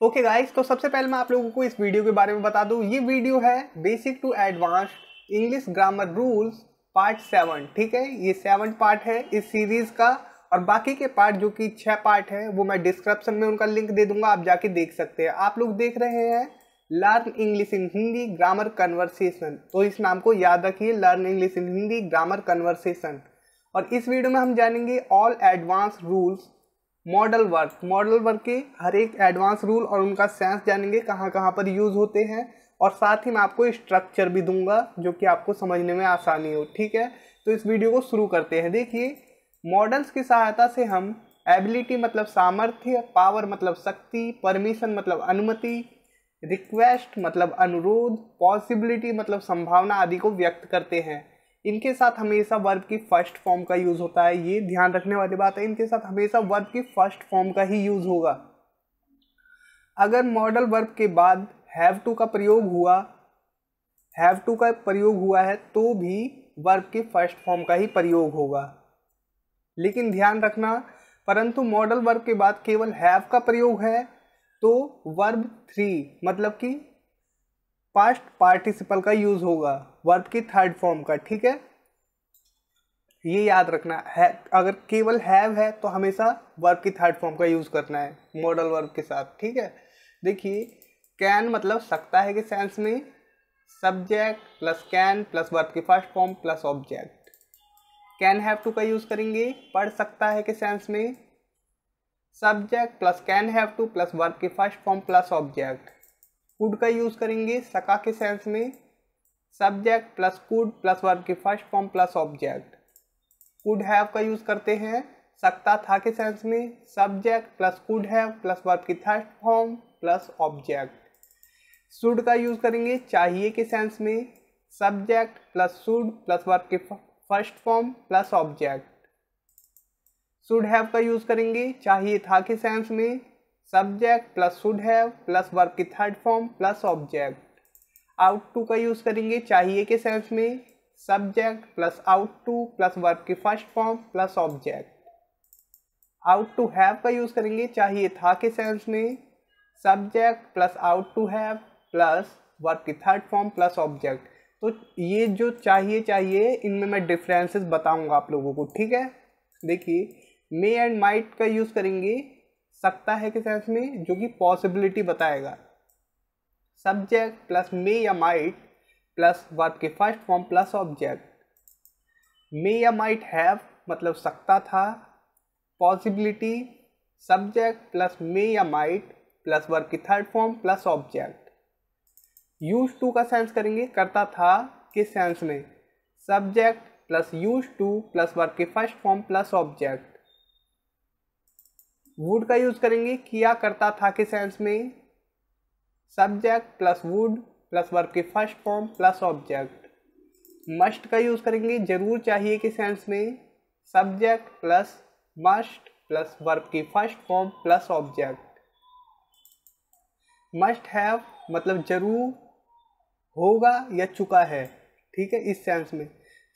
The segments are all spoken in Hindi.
ओके okay गाइस तो सबसे पहले मैं आप लोगों को इस वीडियो के बारे में बता दूँ। ये वीडियो है basic to advance English grammar rules part seven ठीक है? ये सेवन पार्ट है इस सीरीज़ का। और बाकी के पार्ट जो कि छह पार्ट है, वो मैं डिस्क्रिप्शन में उनका लिंक दे दूँगा, आप जाके देख सकते हैं। आप लोग देख रहे हैं learn English in Hindi grammar conversation तो इस नाम को याद रखिए learn English in Hindi grammar conversation और इस वीडियो में हम जानेंगे all advance rules modal verb. Modal verb के हर एक एडवांस रूल और उनका सेंस जानेंगे कहाँ कहाँ पर यूज़ होते हैं। और साथ ही मैं आपको स्ट्रक्चर भी दूँगा, जो कि आपको समझने में आसानी हो, ठीक है? तो इस वीडियो को शुरू करते हैं। देखिए मॉडल्स की सहायता से हम एबिलिटी मतलब सामर्थ्य पावर मतलब शक्ति परमिशन मतलब अनुमति रिक्वेस्ट मतलब अनुरोध पॉसिबिलिटी मतलब संभावना आदि को व्यक्त करते हैं। इनके साथ हमेशा वर्ब की फ़र्स्ट फॉर्म का यूज़ होता है, ये ध्यान रखने वाली बात है, इनके साथ हमेशा वर्ब की फ़र्स्ट फॉर्म का ही यूज़ होगा। अगर मॉडल वर्ब के बाद हैव टू का प्रयोग हुआ हैव टू का प्रयोग हुआ है तो भी वर्ब की फ़र्स्ट फॉर्म का ही प्रयोग होगा। लेकिन ध्यान रखना, परंतु मॉडल वर्ब के बाद केवल हैव का प्रयोग है तो वर्ब थ्री मतलब कि पास्ट पार्टिसिपल का यूज़ होगा, वर्ब की थर्ड फॉर्म का, ठीक है? ये याद रखना, है, अगर केवल हैव है तो हमेशा वर्ब की थर्ड फॉर्म का यूज़ करना है मॉडल वर्ब के साथ, ठीक है? देखिए कैन मतलब सकता है कि सेंस में subject plus can plus verb की first form plus object can have to का यूज़ करेंगे, पढ़ सकता है कि सेंस में subject plus can have to plus verb की first form plus object could का यूज़ करेंगे, सका के सेंस में subject plus could plus verb के first form plus object could have का यूज़ करते हैं, सकता था के सेंस में subject plus could have plus verb की third form plus object should का यूज़ करेंगे, चाहिए के सेंस में subject plus should plus verb के first form plus object should have का यूज़ करेंगे, चाहिए था के सेंस में subject plus should have plus verb की third form plus object ought to का यूज़ करेंगे, चाहिए के सेंस में? Subject plus ought to plus verb की first form plus object ought to have का यूज़ करेंगे, चाहिए था के सेंस में? Subject plus ought to have plus verb की थर्ड फॉर्म प्लस ऑब्जेक्ट तो ये जो चाहिए चाहिए, इनमें मैं डिफरेंसेस बताऊँगा आप लोगों को, ठीक है? देखिए मे एंड माइट का यूज़ करेंगे सकता है के सेंस में जो कि पॉसिबिलिटी बताएगा। सब्जेक्ट प्लस मे या माइट प्लस वर्ब के first form plus object may या माइट हैव मतलब सकता था। पॉसिबिलिटी सब्जेक्ट प्लस मे या माइट प्लस वर्ब की third form plus object use to का सेंस करेंगे, करता था किस सेंस में? Subject plus use to plus verb की first form plus object would का यूज़ करेंगे। किया करता था के सेंस में? Subject plus would plus verb की first form plus object must का यूज़ करेंगे, ज़रूर चाहिए के सेंस में? Subject plus must plus verb की first form plus object must have मतलब ज़रूर होगा या चुका है, ठीक है? इस सेंस में।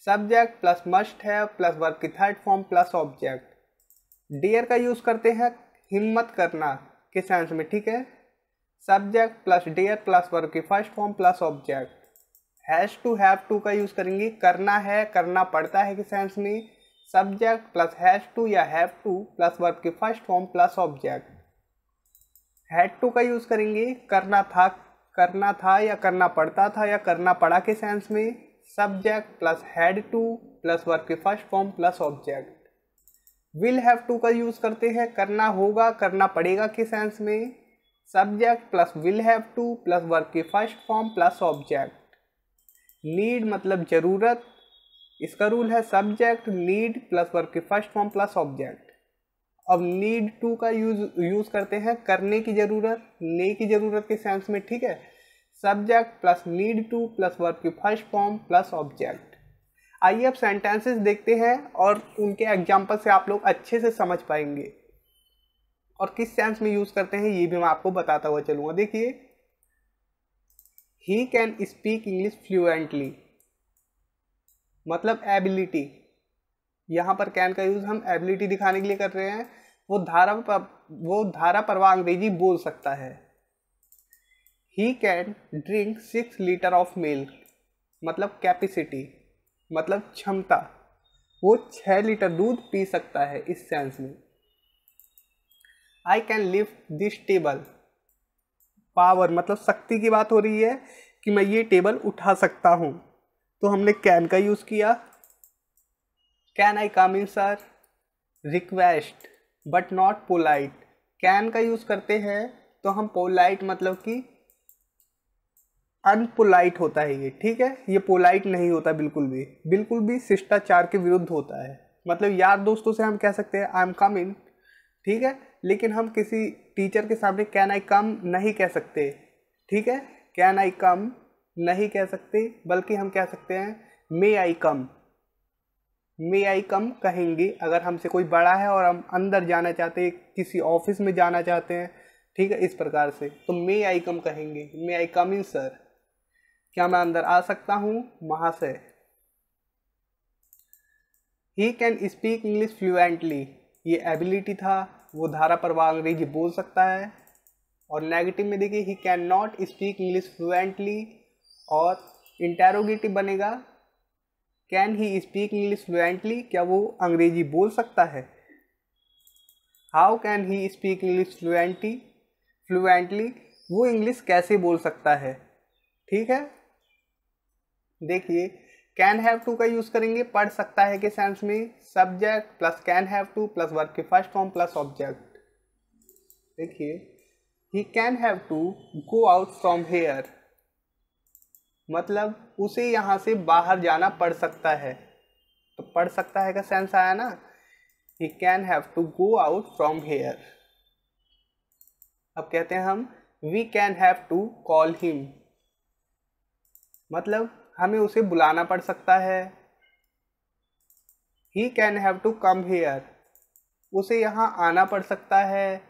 Subject plus must have plus verb की third form plus object dare का यूज़ करते हैं हिम्मत करना के सेंस में, ठीक है? Subject plus dare plus verb की first form plus object has to have to का यूज़ करेंगे। करना है, करना पड़ता है के सेंस में। सब्जेक्ट प्लस हैज़ टू या हैव टू प्लस वर्ब की first form plus object had to का यूज़ करेंगे। करना था करना था या करना पड़ता था या करना पड़ा के सेंस में। Subject plus had to plus verb की first form plus object will have to का यूज़ करते हैं, करना होगा, करना पड़ेगा के सेंस में? Subject plus will have to plus verb की first form plus object need मतलब ज़रूरत, इसका रूल है सब्जेक्ट नीड प्लस वर्क की फ़र्स्ट फॉर्म प्लस ऑब्जेक्ट अब नीड टू का यूज़ यूज़ करते हैं, करने की ज़रूरत, ने की ज़रूरत के सेंस में, ठीक है? Subject plus need to plus verb की फ़र्स्ट फॉर्म प्लस ऑब्जेक्ट आइए अब सेंटेंसेस देखते हैं और उनके एग्ज़ाम्पल से आप लोग अच्छे से समझ पाएँगे। और किस सेंस में यूज़ करते हैं, ये भी मैं आपको बताता हुआ चलूँगा। देखिए he can speak English fluently मतलब एबिलिटी यहाँ पर कैन का यूज़ हम एबिलिटी दिखाने के लिए कर रहे हैं। वो धारा पर, वो धारा प्रवाह अंग्रेज़ी बोल सकता है। He can drink six litre of milk मतलब कैपेसिटी मतलब क्षमता, वो छः लीटर दूध पी सकता है इस सेंस में। I can lift this table power मतलब शक्ति की बात हो रही है कि मैं ये टेबल उठा सकता हूँ। तो हमने कैन का यूज़ किया। Can I come in sir request but not polite can का यूज़ करते हैं तो हम पोलाइट मतलब कि अनपोलाइट होता है ये, ठीक है? ये पोलाइट नहीं होता बिल्कुल भी। बिल्कुल भी शिष्टाचार के विरुद्ध होता है। मतलब यार दोस्तों से हम कह सकते हैं आई एम कम इन ठीक है? लेकिन हम किसी टीचर के सामने कैन आई कम नहीं कह सकते। ठीक है? कैन आई कम नहीं कह सकते, बल्कि हम कह सकते हैं मे आई कम मे आई कम कहेंगे, अगर हमसे कोई बड़ा है और हम अंदर जाना चाहते हैं, किसी ऑफ़िस में जाना चाहते हैं, ठीक है? इस प्रकार से। तो मे आई कम कहेंगे। मे आई कम इन सर क्या मैं अंदर आ सकता हूँ? महाशय he can speak English fluently ये एबिलिटी था। वो धारा पर वह अंग्रेज़ी बोल सकता है। और नेगेटिव में देखिए he can not speak English fluently और इंटेरोगेटिव बनेगा। Can he speak English fluently क्या वो अंग्रेज़ी बोल सकता है? How can he speak English fluently fluently वो इंग्लिश कैसे बोल सकता है? ठीक है? देखिए कैन हैव टू का यूज़ करेंगे, पढ़ सकता है के सेंस में subject plus can have to plus verb के फ़र्स्ट फॉर्म प्लस ऑब्जेक्ट देखिए he can have to go out from here मतलब उसे यहाँ से बाहर जाना पड़ सकता है। तो पढ़ सकता है का सेंस आया ना? He can have to go out from here अब कहते हैं हम we can have to call him मतलब हमें उसे बुलाना पड़ सकता है। He can have to come here उसे यहाँ आना पड़ सकता है।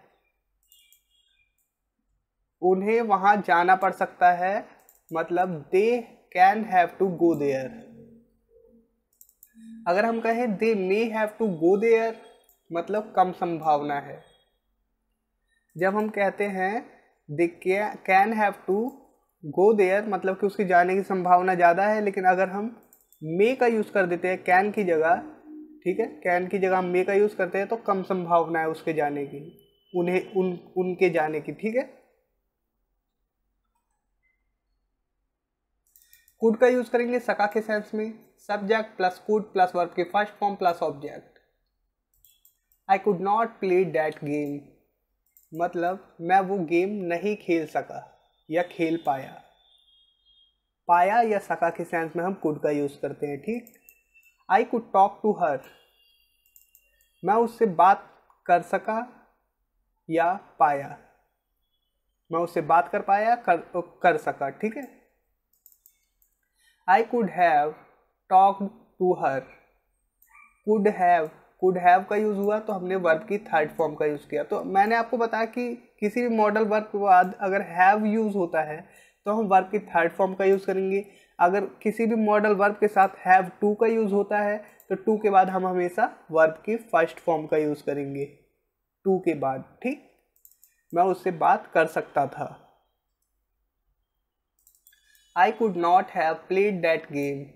उन्हें वहाँ जाना पड़ सकता है। मतलब they can have to go there अगर हम कहें they may have to go there मतलब कम संभावना है। जब हम कहते हैं they can have to go there मतलब कि उसकी जाने की संभावना ज़्यादा है, लेकिन अगर हम मे का यूज़ कर देते हैं कैन की जगह, ठीक है? कैन की जगह हम मे का यूज़ करते हैं तो कम संभावना है उसके जाने की, उन्हें, उन, उनके जाने की, ठीक है? कुड का यूज़ करेंगे सका के सेंस में subject plus could plus verb के first form plus object I could not play that game मतलब मैं वो गेम नहीं खेल सका। या खेल पाया। पाया या सका के सेंस में हम कुड का यूज़ करते हैं, ठीक? I could talk to her मैं उससे बात कर सका या पाया। मैं उससे बात कर पाया, कर कर सका, ठीक है? I could have talk to her could have could have का यूज़ हुआ तो हमने वर्ब की थर्ड फॉर्म का यूज़ किया। तो मैंने आपको बताया कि किसी भी मॉडल वर्ब के बाद अगर हैव यूज़ होता है तो हम वर्ब की थर्ड फॉर्म का यूज़ करेंगे। अगर किसी भी मॉडल वर्ब के साथ हैव टू का यूज़ होता है तो टू के बाद हम हमेशा वर्ब की फ़र्स्ट फॉर्म का यूज़ करेंगे। टू के बाद, ठीक? मैं उससे बात कर सकता था। I could not have played that game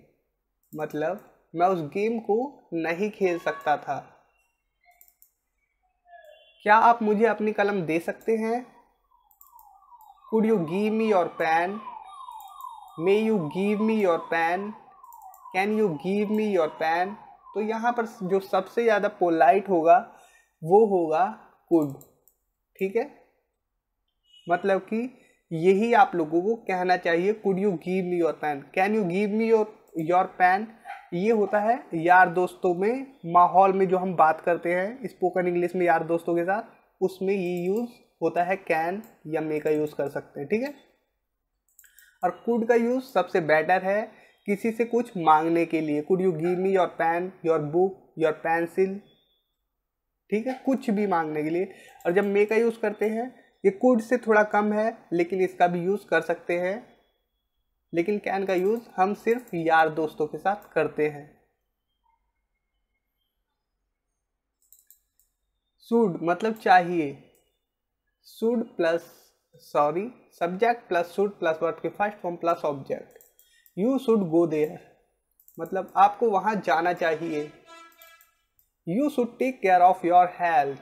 मतलब मैं उस गेम को नहीं खेल सकता था। क्या आप मुझे अपनी कलम दे सकते हैं? Could you give me your pen may you give me your pen can you give me your pen तो यहाँ पर जो सबसे ज़्यादा पोलाइट होगा, वो होगा कुड ठीक है? मतलब कि यही आप लोगों को कहना चाहिए could you give me your pen can you give me your your pen ये होता है यार दोस्तों में, माहौल में जो हम बात करते हैं स्पोकन इंग्लिश में यार दोस्तों के साथ, उसमें ये यूज़ होता है कैन या मे का यूज़ कर सकते हैं, ठीक है? और कुड का यूज़ सबसे बेटर है किसी से कुछ मांगने के लिए। Could you give me your pen your book your pencil ठीक है? कुछ भी मांगने के लिए। और जब मे का यूज़ करते हैं, ये कुड से थोड़ा कम है, लेकिन इसका भी यूज़ कर सकते हैं। लेकिन कैन का यूज़ हम सिर्फ़ यार दोस्तों के साथ करते हैं। शुड मतलब चाहिए। Should plus, sorry, subject plus should plus verb के first form plus object. You should go there. मतलब आपको वहाँ जाना चाहिए। You should take care of your health.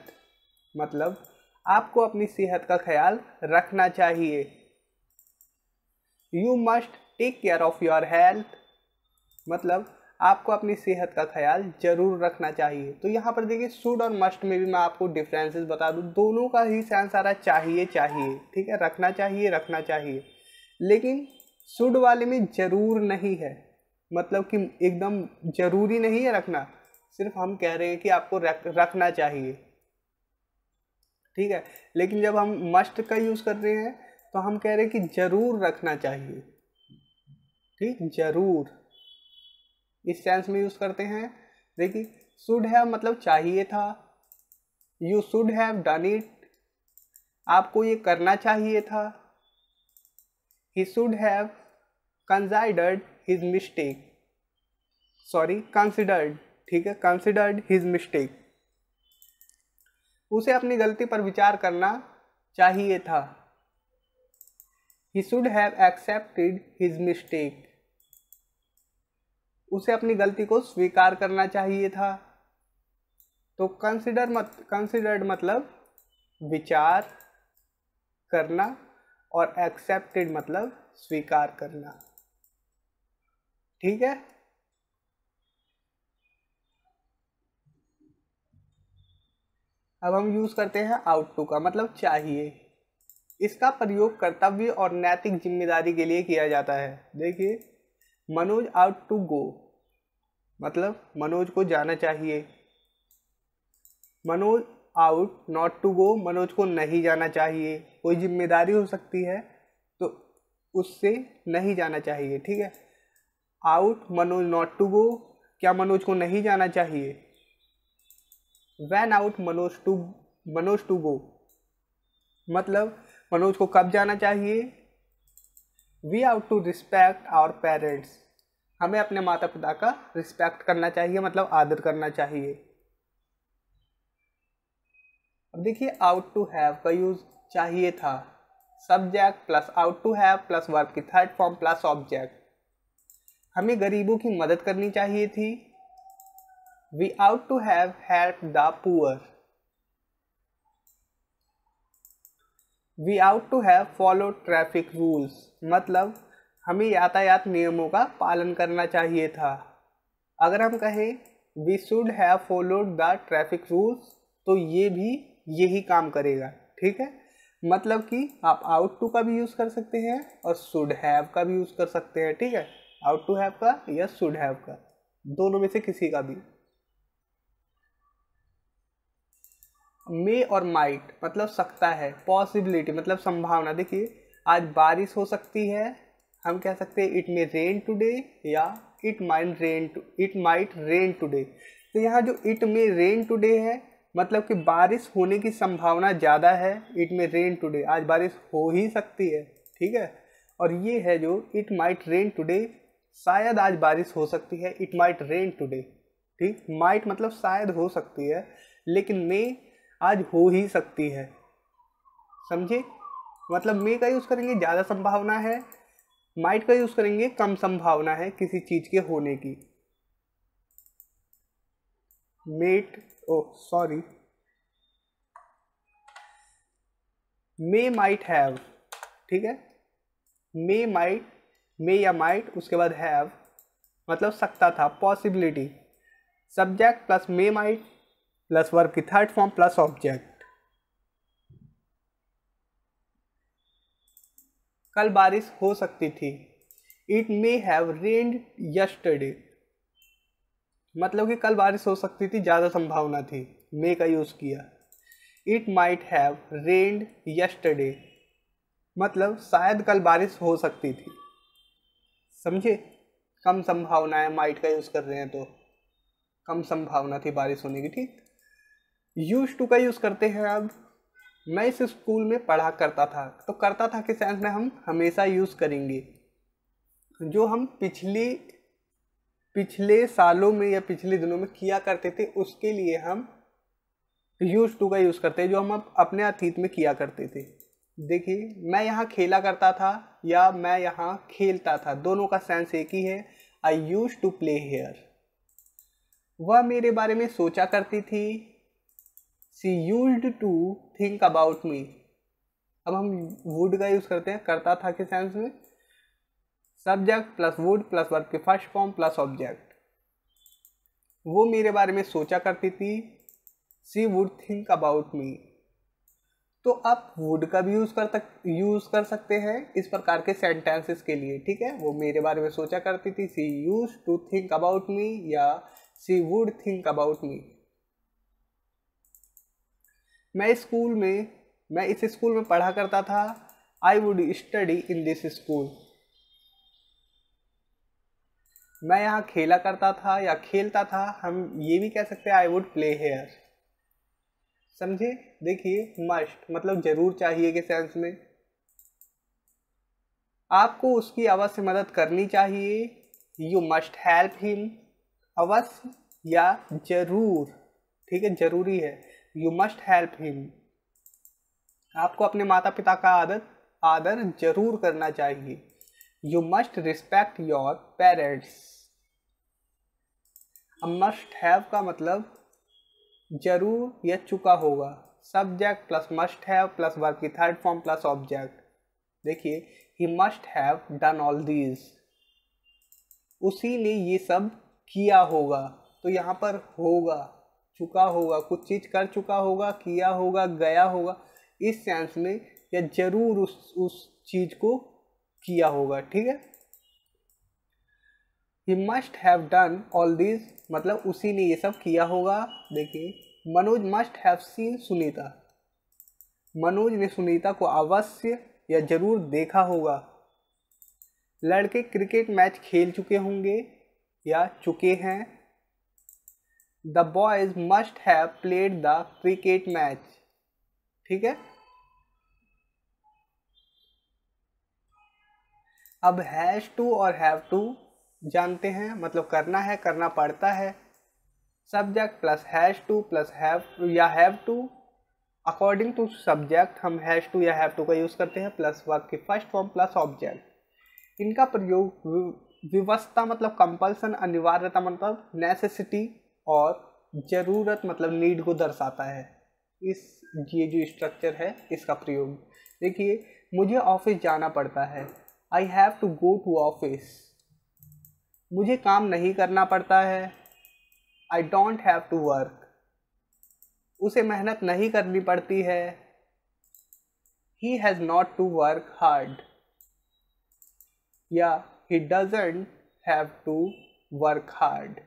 मतलब आपको अपनी सेहत का ख्याल रखना चाहिए। You must take care of your health मतलब आपको अपनी सेहत का ख्याल ज़रूर रखना चाहिए। तो यहाँ पर देखिए शुड और मस्ट में भी मैं आपको डिफरेंसेस बता दूँ। दोनों का ही सेंस आ रहा चाहिए चाहिए। ठीक है? रखना चाहिए रखना चाहिए। लेकिन शुड वाले में ज़रूर नहीं है। मतलब कि एकदम ज़रूरी नहीं है रखना। सिर्फ़ हम कह रहे हैं कि आपको रख, रखना चाहिए। ठीक है? लेकिन जब हम मस्ट का यूज़ कर रहे हैं तो हम कह रहे हैं कि ज़रूर रखना चाहिए। ठीक? ज़रूर। इस सेंस में यूज़ करते हैं। देखिए शुड हैव मतलब चाहिए था। You should have done it आपको ये करना चाहिए था। He should have considered his mistake sorry considered ठीक है? कंसिडर्ड हिज मिस्टेक उसे अपनी गलती पर विचार करना चाहिए था। He should have accepted his mistake उसे अपनी गलती को स्वीकार करना चाहिए था। तो कंसिडर मत कंसिडर्ड मतलब विचार करना और एक्सेप्टेड मतलब स्वीकार करना। ठीक है? अब हम यूज़ करते हैं आउट टू का मतलब चाहिए। इसका प्रयोग कर्तव्य और नैतिक ज़िम्मेदारी के लिए किया जाता है। देखिए, मनोज आउट टू गो मतलब मनोज को जाना चाहिए। Manoj ought not to go Manoj को नहीं जाना चाहिए। कोई ज़िम्मेदारी हो सकती है तो उससे नहीं जाना चाहिए, ठीक है? Ought Manoj not to go क्या मनोज को नहीं जाना चाहिए? When ought Manoj to Manoj to go मतलब मनोज को कब जाना चाहिए? We ought to respect our parents हमें अपने माता पिता का रिस्पेक्ट करना चाहिए मतलब आदर करना चाहिए। अब देखिए आउट टू हैव का यूज़ चाहिए था। Subject plus ought to have plus verb की थर्ड फॉर्म प्लस ऑब्जेक्ट हमें गरीबों की मदद करनी चाहिए थी। We ought to have help the poor we ought to have follow traffic rules मतलब हमें यातायात नियमों का पालन करना चाहिए था। अगर हम कहें we should have followed the traffic rules तो ये भी यही काम करेगा। ठीक है? मतलब कि आप आउट टू का भी यूज़ कर सकते हैं और शुड हैव का भी यूज़ कर सकते हैं। ठीक है? आउट टू हैव का या शुड हैव का। दोनों में से किसी का भी। मे और माइट मतलब सकता है पॉसिबिलिटी मतलब संभावना। देखिए, आज बारिश हो सकती है, हम कह सकते हैं इट मे रेन टुडे या it might rain it might rain today तो यहाँ जो इट मे रेन टुडे है मतलब कि बारिश होने की संभावना ज़्यादा है इट मे रेन टुडे आज बारिश हो ही सकती है, ठीक है? और ये है जो इट माइट रेन टुडे शायद आज बारिश हो सकती है इट माइट रेन टुडे ठीक? माइट मतलब शायद हो सकती है, लेकिन मे आज हो ही सकती है। समझे? मतलब मे का यूज़ करेंगे, ज़्यादा संभावना है। माइट का यूज़ करेंगे, कम संभावना है किसी चीज़ के होने की। May or sorry may might have ठीक है? मे माइट मे या माइट उसके बाद हैव मतलब सकता था possibility subject plus may might plus verb की थर्ड फॉर्म प्लस ऑब्जेक्ट। कल बारिश हो सकती थी। It may have rained yesterday मतलब कि कल बारिश हो सकती थी, ज़्यादा संभावना थी। मे का यूज़ किया। It might have rained yesterday मतलब शायद कल बारिश हो सकती थी। समझे? कम संभावना है माइट का यूज़ कर रहे हैं तो। कम संभावना थी बारिश होने की, ठीक? यूज़ टू का यूज़ करते हैं अब। मैं इस स्कूल में पढ़ा करता था। तो करता था कि सेंस में हम हमेशा यूज़ करेंगे। जो हम पिछली, पिछले सालों में या पिछले दिनों में किया करते थे, उसके लिए हम यूज़ टू का यूज़ करते हैं, जो हम अपने अतीत में किया करते थे। देखिए, मैं यहाँ खेला करता था या मैं यहाँ खेलता था, दोनों का सेंस एक ही है। I use to play here वह मेरे बारे में सोचा करती थी she use to think about me. अब हम वुड का यूज़ करते हैं, करता था के सेंस में? Subject plus would plus verb के फ़र्स्ट फॉर्म प्लस ऑब्जेक्ट वो मेरे बारे में सोचा करती थी, she would think about me तो आप वुड का भी यूज़ कर तक यूज़ कर सकते हैं इस प्रकार के सेंटेंसेस के लिए, ठीक है? वो मेरे बारे में सोचा करती थी, she use to think about me या she would think about me मैं स्कूल में, मैं इस स्कूल में पढ़ा करता था I would study in this school मैं यहाँ खेला करता था या खेलता था, हम ये भी कह सकते हैं आई वुड प्ले हेयर समझे? देखिए मस्ट मतलब ज़रूर चाहिए के सेंस में। आपको उसकी अवश्य मदद करनी चाहिए। यू मस्ट हेल्प हिम अवश्य या ज़रूर। ठीक है, ज़रूरी है। यू मस्ट हेल्प हिम आपको अपने माता पिता का आदर आदर ज़रूर करना चाहिए। You must respect your parents must have का मतलब ज़रूर या चुका होगा। Subject plus must have plus verb की थर्ड फॉर्म प्लस ऑब्जेक्ट देखिए he must have done all these उसी ने ये सब किया होगा। तो यहाँ पर होगा। चुका होगा, कुछ चीज़ कर चुका होगा, किया होगा, गया होगा, इस सेंस में या ज़रूर उस उस चीज़ को किया होगा, ठीक है? He must have done all this मतलब उसी ने ये सब किया होगा, देखिए, Manoj must have seen Sunita. Manoj ने सुनीता को अवश्य या ज़रूर देखा होगा। लड़के क्रिकेट मैच खेल चुके होंगे या चुके हैं the boys must have played the cricket match ठीक है? अब हैज़ टू और हैव टू जानते हैं मतलब करना है, करना पड़ता है। Subject plus has to plus have या have to according to subject हम हैश टू या हैव टू का यूज़ करते हैं प्लस वर्क की फ़र्स्ट फॉर्म प्लस ऑब्जेक्ट इनका प्रयोग व्यवस्था मतलब कंपल्सन अनिवार्यता मतलब नेसेसिटी और ज़रूरत मतलब नीड को दर्शाता है। इस, ये जो स्ट्रक्चर है, इसका प्रयोग। देखिए, मुझे ऑफ़िस जाना पड़ता है। I have to go to office मुझे काम नहीं करना पड़ता है। I don't have to work उसे मेहनत नहीं करनी पड़ती है। He has not to work hard या he doesn't have to work hard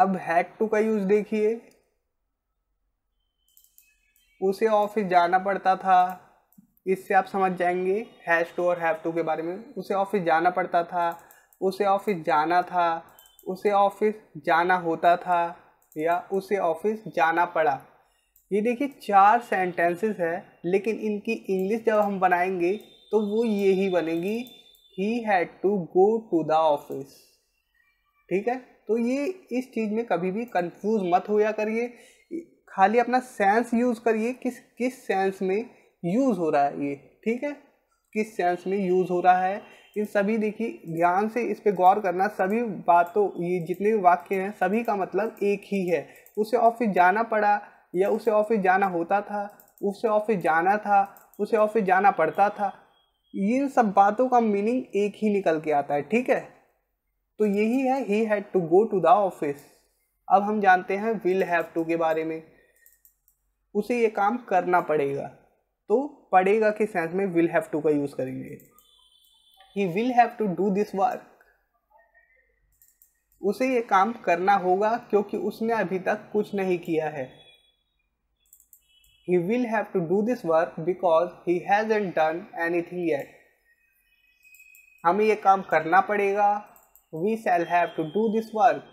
अब हैड टू का यूज़ देखिए। उसे ऑफ़िस जाना पड़ता था। इससे आप समझ जाएँगे हैज़ टू और हैव टू के बारे में। उसे ऑफ़िस जाना पड़ता था। उसे ऑफ़िस जाना था। उसे ऑफ़िस जाना होता था या उसे ऑफ़िस जाना पड़ा। ये देखिए चार सेंटेंसेस है, लेकिन इनकी इंग्लिश जब हम बनाएँगे तो वो ये ही बनेगी he had to go to the office ठीक है? तो ये इस चीज़ में कभी भी कंफ्यूज मत होया करिए। खाली अपना सेंस यूज़ करिए, किस किस सेंस में यूज़ हो रहा है ये, ठीक है? किस सेंस में यूज़ हो रहा है? इन सभी देखिए ध्यान से इस पर गौर करना, सभी बातों, ये जितने भी वाक्य हैं, सभी का मतलब एक ही है। उसे ऑफ़िस जाना पड़ा या उसे ऑफ़िस जाना होता था, उसे ऑफ़िस जाना था, उसे ऑफ़िस जाना पड़ता था, इन सब बातों का मीनिंग एक ही निकल के आता है, ठीक है? तो यही है he had to go to the office अब हम जानते हैं विल हैव टू के बारे में। उसे ये काम करना पड़ेगा। तो पड़ेगा के सेंस में? विल हैव टू का यूज़ करेंगे। He will have to do this work उसे ये काम करना होगा क्योंकि उसने अभी तक कुछ नहीं किया है। He will have to do this work because he hasn't done anything yet हमें ये काम करना पड़ेगा। We shall have to do this work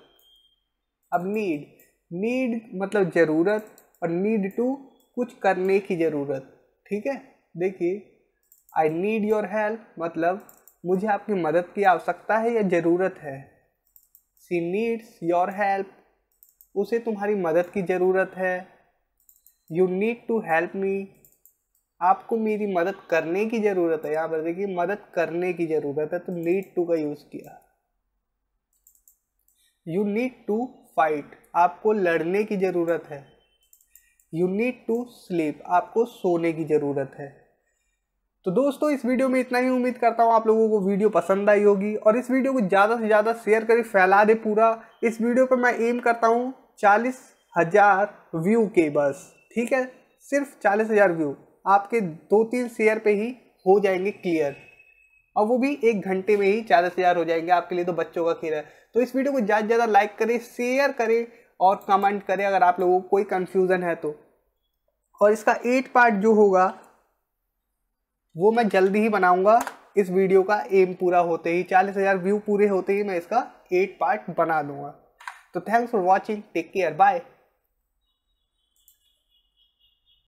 अब नीड नीड मतलब ज़रूरत और नीड टू कुछ करने की ज़रूरत, ठीक है? देखिए आई नीड योर हेल्प मतलब मुझे आपकी मदद की आवश्यकता है या ज़रूरत है? सी नीड्स योर हेल्प उसे तुम्हारी मदद की ज़रूरत है। You need to help me आपको मेरी मदद करने की ज़रूरत है। यहाँ पर देखिए, मदद करने की ज़रूरत है तो नीड टू का यूज़ किया। यू नीड टू फाइट आपको लड़ने की ज़रूरत है। यू नीड टू स्लीप आपको सोने की ज़रूरत है। तो दोस्तों, इस वीडियो में इतना ही उम्मीद करता हूँ आप लोगों को वीडियो पसंद आई होगी और इस वीडियो को ज़्यादा से ज़्यादा शेयर करें, फैला दे पूरा। इस वीडियो पर मैं एम करता हूँ चालीस हज़ार व्यू के बस। ठीक है? सिर्फ़ चालीस हज़ार व्यू आपके दो तीन शेयर पे ही हो जाएँगे क्लियर और वो भी एक घंटे में ही चालीस हज़ार हो जाएँगे आपके लिए तो बच्चों का खेल है। तो इस वीडियो को ज़्यादा से ज़्यादा लाइक करें शेयर करें और कमेंट करें अगर आप लोगों को कोई कन्फ्यूज़न है तो। और इसका एट पार्ट जो होगा, वो मैं जल्दी ही बनाऊँगा। इस वीडियो का एम पूरा होते ही, चालीस हज़ार व्यू पूरे होते ही मैं इसका एट पार्ट बना दूँगा। तो thanks for watching take care bye